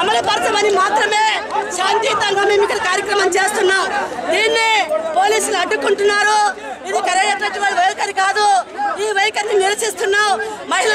అమలుపరచమని మాత్రమే శాంతియుతంగా మేము ఇక్కడ కార్యక్రమం చేస్తున్నాం. దీన్ని పోలీసులు అడ్డుకుంటున్నారు. ఇది కరెక్ట్ వైఖరి కాదు. ఈ వైఖరిని నిరసిస్తున్నాం. మహిళ